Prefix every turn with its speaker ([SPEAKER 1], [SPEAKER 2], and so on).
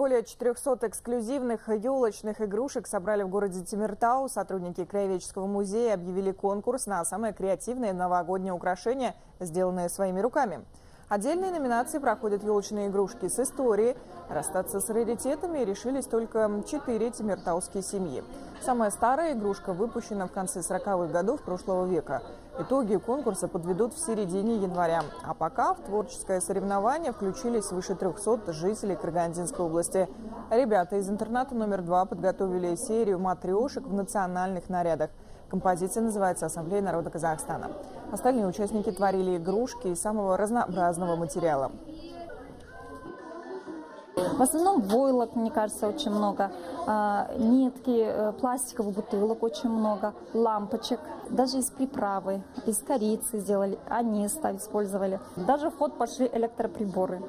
[SPEAKER 1] Более 400 эксклюзивных елочных игрушек собрали в городе Тимиртау. Сотрудники Краеведческого музея объявили конкурс на самое креативное новогоднее украшение, сделанное своими руками. Отдельные номинации проходят елочные игрушки с историей. Расстаться с раритетами решились только четыре тимиртауские семьи. Самая старая игрушка выпущена в конце 40-х годов прошлого века. Итоги конкурса подведут в середине января. А пока в творческое соревнование включились свыше 300 жителей Карагандинской области. Ребята из интерната номер два подготовили серию матрешек в национальных нарядах. Композиция называется «Ассамблея народа Казахстана». Остальные участники творили игрушки из самого разнообразного материала.
[SPEAKER 2] В основном войлок, мне кажется, очень много, а, нитки, э, пластиковых бутылок очень много, лампочек, даже из приправы, из корицы сделали, анис использовали. Даже в ход пошли электроприборы.